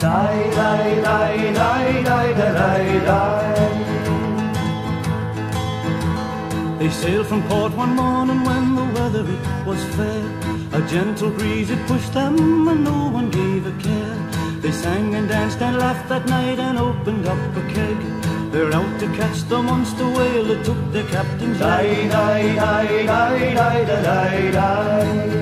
Die, die, die, die, die, die, die. They sailed from port one morning when the weather it was fair. A gentle breeze it pushed them and no one gave a care. They sang and danced and laughed that night and opened up a keg. They're out to catch the monster whale that took their captain's Die, die, die, die, die, die, die.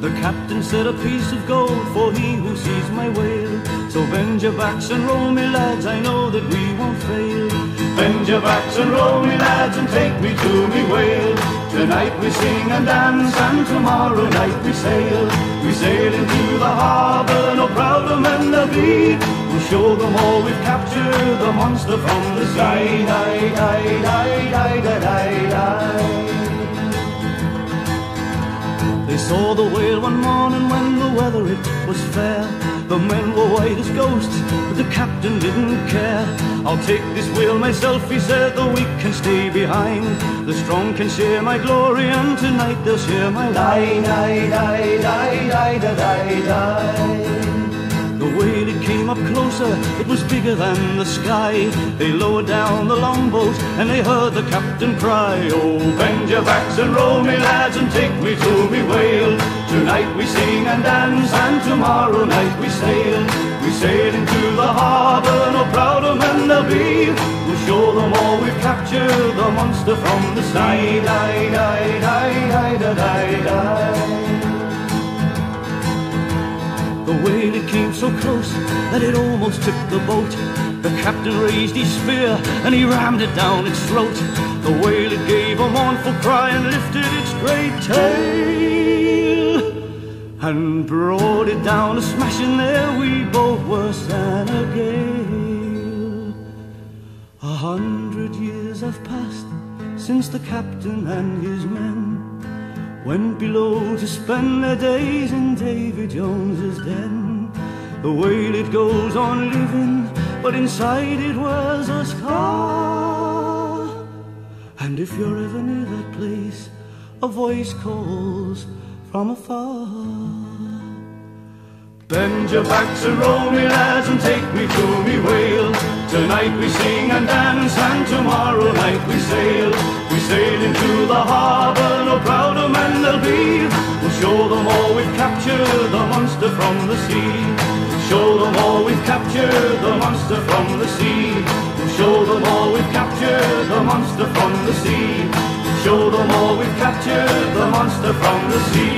The captain said a piece of gold for he who sees my whale. So bend your backs and roll me lads, I know that we won't fail. Bend your backs and roll me lads and take me to me whale. Tonight we sing and dance and tomorrow night we sail. We sail into the harbour, no prouder men there'll be. We'll show them all we've captured, the monster from the sea. Saw the whale one morning when the weather it was fair. The men were white as ghosts, but the captain didn't care. I'll take this whale myself, he said, the weak can stay behind. The strong can share my glory, and tonight they'll share my Die, die, die, die, die, die, die, came up closer, it was bigger than the sky. They lowered down the longboat and they heard the captain cry, Oh, Bend your backs and roll me lads and take me to me whale. Tonight we sing and dance and tomorrow night we sail. We sail into the harbour, no prouder men there'll be. We'll show them all we've captured, the monster from the sea. Die, die, die, die, die, die, die. Close that it almost took the boat. The captain raised his spear and he rammed it down its throat. The whale it gave a mournful cry and lifted its great tail and brought it down a smashing there. We both worse than a gale. A hundred years have passed since the captain and his men went below to spend their days in Davy Jones's den. The whale it goes on living, but inside it was a scar. And if you're ever near that place, a voice calls from afar. Bend your backs and roll me lads and take me to me whale. Tonight we sing and dance and tomorrow night we sail. We sail into the harbour, no prouder men there'll be. We'll show them all we've captured, the monster from the sea. Show them all we've captured, the monster from the sea. Show them all we've captured, the monster from the sea. Show them all we've captured, the monster from the sea.